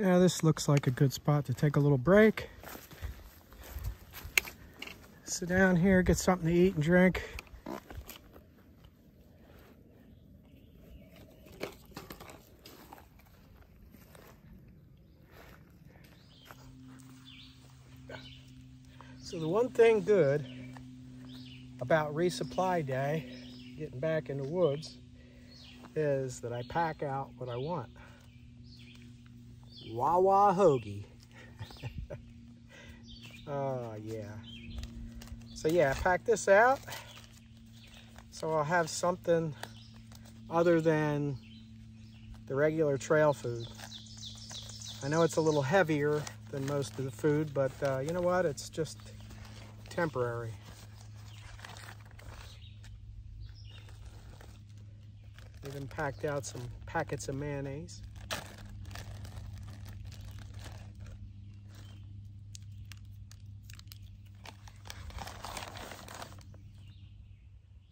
Yeah, this looks like a good spot to take a little break. Sit down here, get something to eat and drink. So the one thing good about resupply day, getting back in the woods, is that I pack out what I want. Wawa hoagie. oh yeah. So yeah, I packed this out. So I'll have something other than the regular trail food. I know it's a little heavier than most of the food, but uh, you know what? It's just temporary. Even packed out some packets of mayonnaise.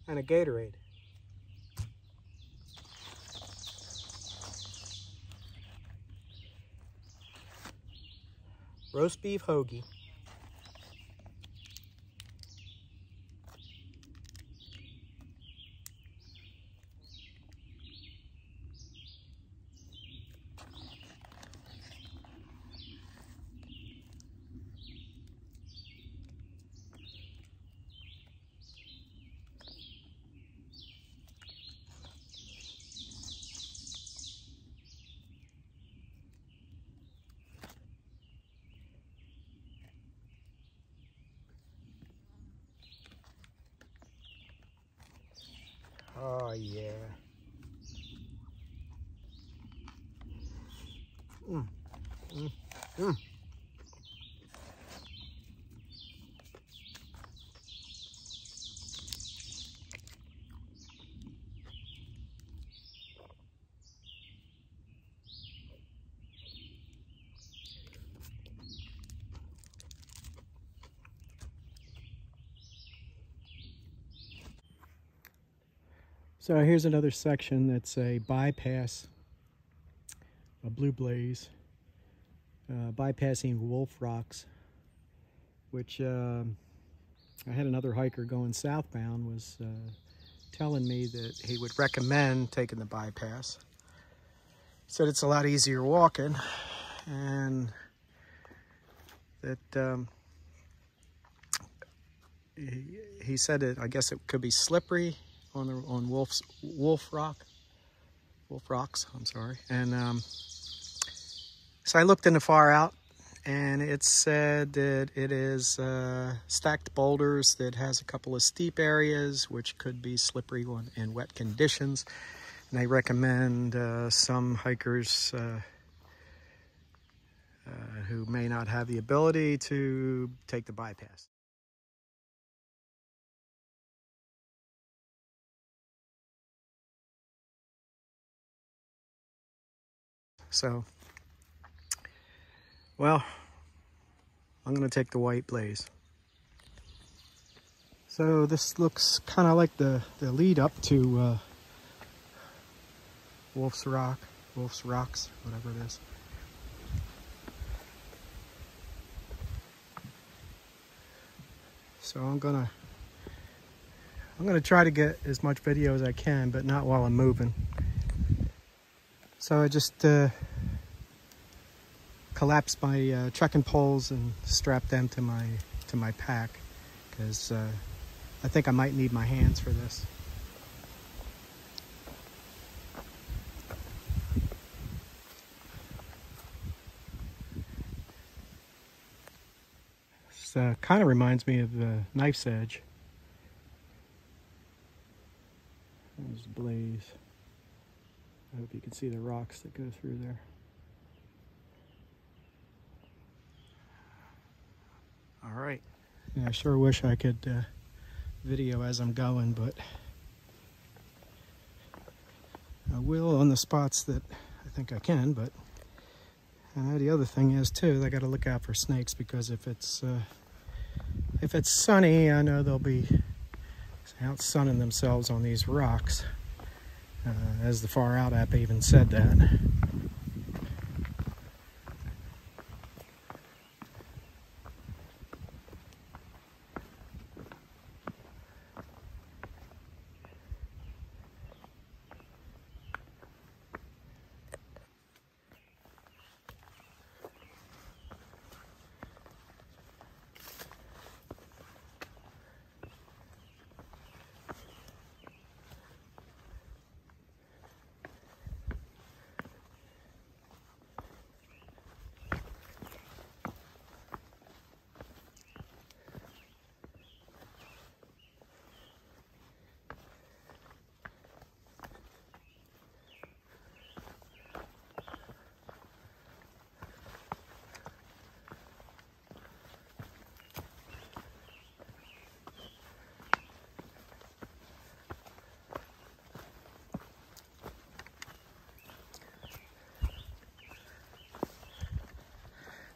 And a Gatorade. Roast beef hoagie. Oh yeah. Mm. Mm. Mm. So here's another section that's a bypass, a blue blaze, uh, bypassing Wolf Rocks, which uh, I had another hiker going southbound was uh, telling me that he would recommend taking the bypass. Said it's a lot easier walking and that um, he, he said it, I guess it could be slippery on the on Wolf's Wolf Rock, Wolf Rocks. I'm sorry. And um, so I looked in the far out, and it said that it is uh, stacked boulders that has a couple of steep areas which could be slippery in wet conditions. And I recommend uh, some hikers uh, uh, who may not have the ability to take the bypass. So, well, I'm going to take the white blaze. So this looks kind of like the, the lead up to uh, Wolf's Rock, Wolf's Rocks, whatever it is. So I'm gonna I'm gonna try to get as much video as I can, but not while I'm moving. So I just uh, collapsed my uh, trekking poles and strapped them to my to my pack because uh, I think I might need my hands for this. This uh, kind of reminds me of the knife's edge. There's the blaze. I hope you can see the rocks that go through there. All right. Yeah, I sure wish I could uh, video as I'm going, but I will on the spots that I think I can, but uh, the other thing is too, I got to look out for snakes because if it's uh, if it's sunny, I know they'll be out sunning themselves on these rocks. Uh, as the Far Out app even said that.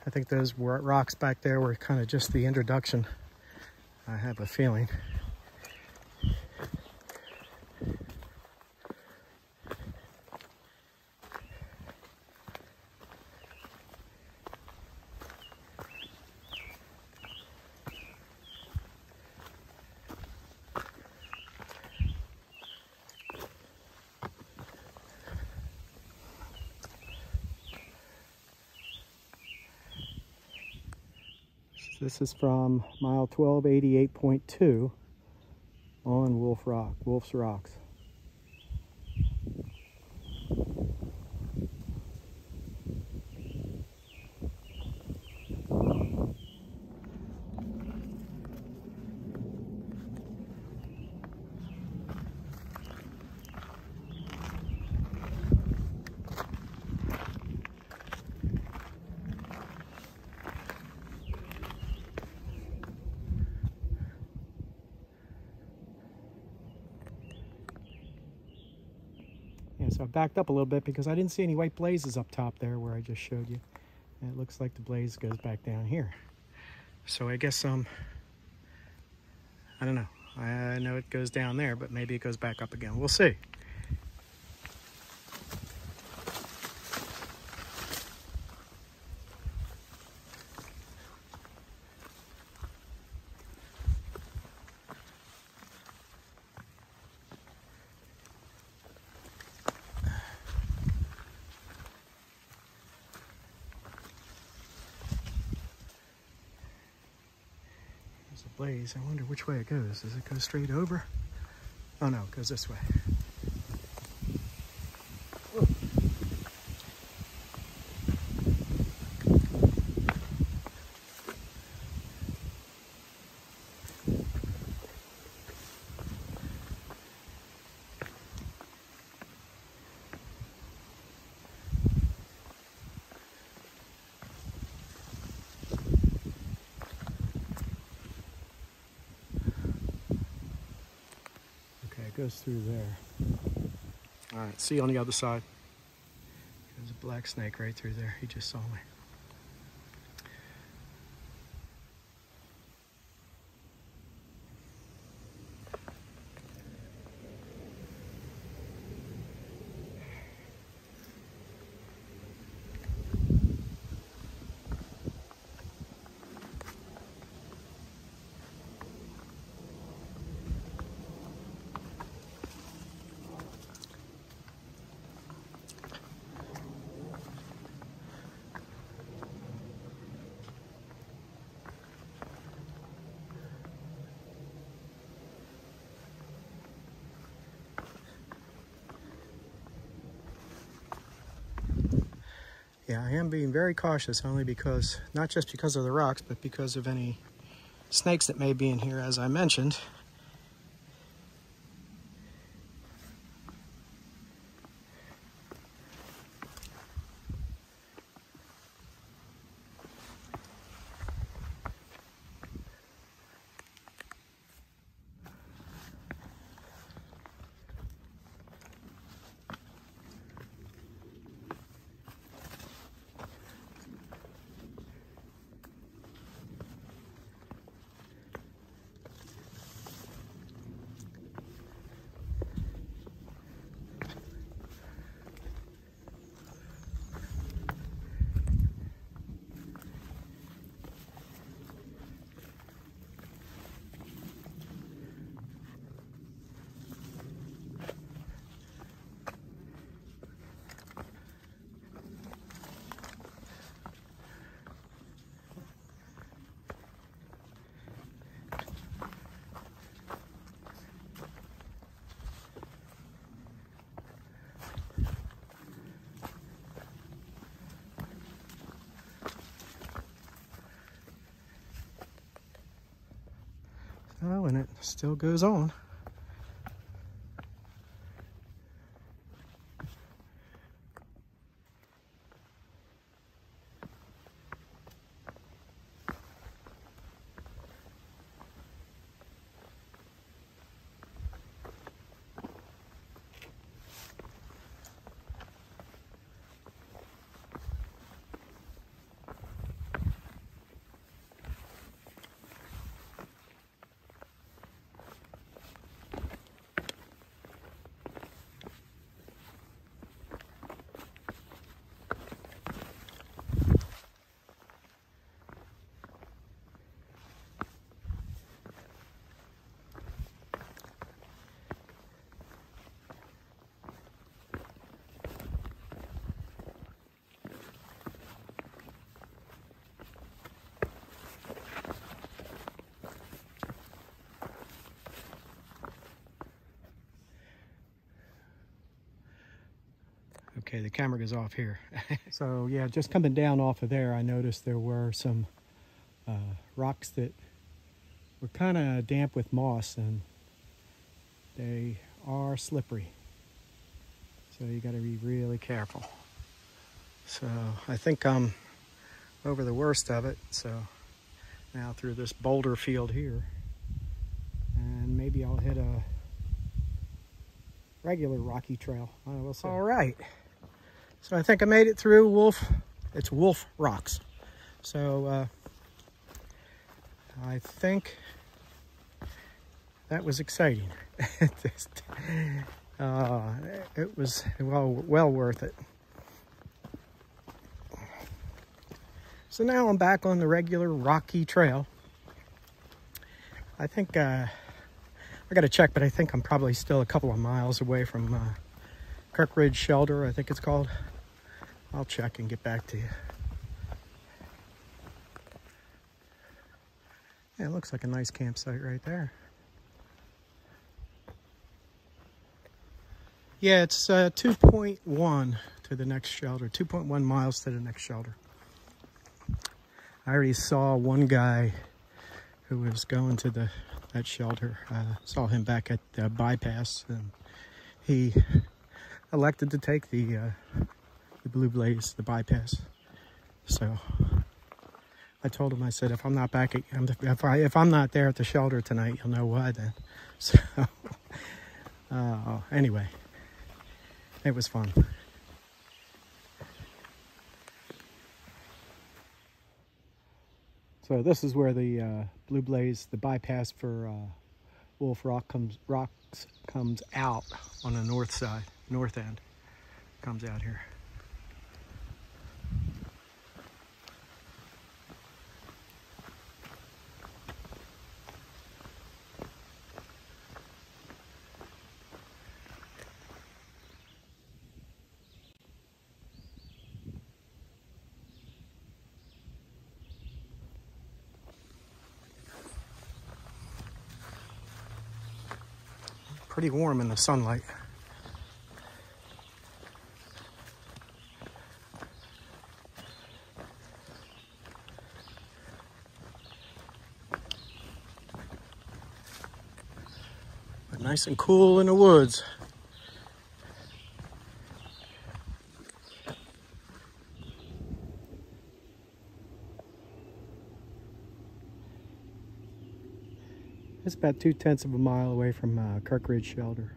Think those rocks back there were kind of just the introduction. I have a feeling. This is from mile 1288.2 on Wolf Rock, Wolf's Rocks. Yeah, so I backed up a little bit because I didn't see any white blazes up top there where I just showed you. And it looks like the blaze goes back down here. So I guess, um, I don't know. I know it goes down there, but maybe it goes back up again. We'll see. A blaze. I wonder which way it goes. Does it go straight over? Oh no, it goes this way. Okay, it goes through there. All right, see you on the other side. There's a black snake right through there. He just saw me. Yeah, I am being very cautious only because, not just because of the rocks, but because of any snakes that may be in here, as I mentioned. Oh, and it still goes on. Okay, the camera goes off here. so yeah, just coming down off of there, I noticed there were some uh, rocks that were kind of damp with moss and they are slippery. So you got to be really careful. So I think I'm over the worst of it. So now through this boulder field here and maybe I'll hit a regular rocky trail. Uh, we'll see. All right. So I think I made it through Wolf. It's Wolf Rocks. So uh, I think that was exciting. Just, uh, it was well well worth it. So now I'm back on the regular rocky trail. I think uh, I got to check, but I think I'm probably still a couple of miles away from uh, Kirk Ridge Shelter, I think it's called. I'll check and get back to you. Yeah, it looks like a nice campsite right there. Yeah, it's uh, 2.1 to the next shelter, 2.1 miles to the next shelter. I already saw one guy who was going to the that shelter. Uh, saw him back at the bypass, and he elected to take the uh, the Blue Blaze, the bypass. So I told him, I said, if I'm not back, at, if I if I'm not there at the shelter tonight, you'll know why then. So uh, anyway, it was fun. So this is where the uh, Blue Blaze, the bypass for uh, Wolf Rock comes rocks comes out on the north side, north end, comes out here. Pretty warm in the sunlight. But nice and cool in the woods. It's about two tenths of a mile away from uh, Kirk Ridge Shelter.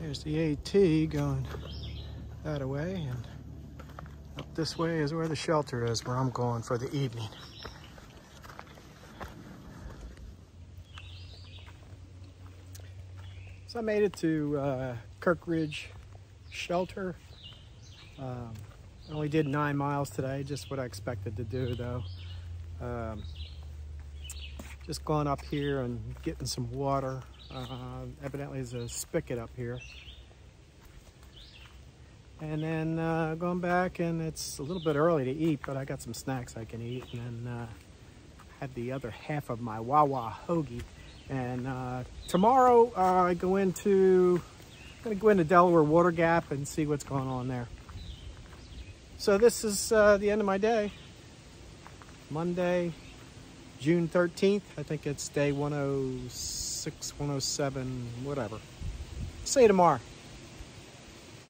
There's the AT going that way, and up this way is where the shelter is, where I'm going for the evening. So I made it to uh, Kirk Ridge Shelter. Um, only did nine miles today, just what I expected to do though. Um, just going up here and getting some water. Uh, evidently there's a spigot up here. And then uh, going back and it's a little bit early to eat, but I got some snacks I can eat. And then uh, had the other half of my Wawa hoagie. And uh, tomorrow uh, I go into, I'm gonna go into Delaware Water Gap and see what's going on there. So this is uh, the end of my day. Monday, June 13th. I think it's day 106, 107, whatever. See you tomorrow.